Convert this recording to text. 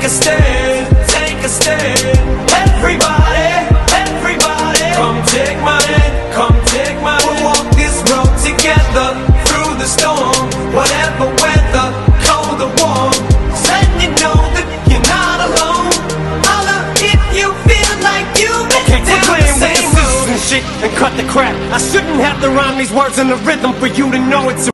Take a stand, take a stand. Everybody, everybody, come take my hand, come take my hand. We'll walk this road together through the storm, whatever weather, cold or warm. Letting you know that you're not alone. Holla if you feel like you've been Okay, down the same road. and shit and cut the crap. I shouldn't have to rhyme these words in the rhythm for you to know it's a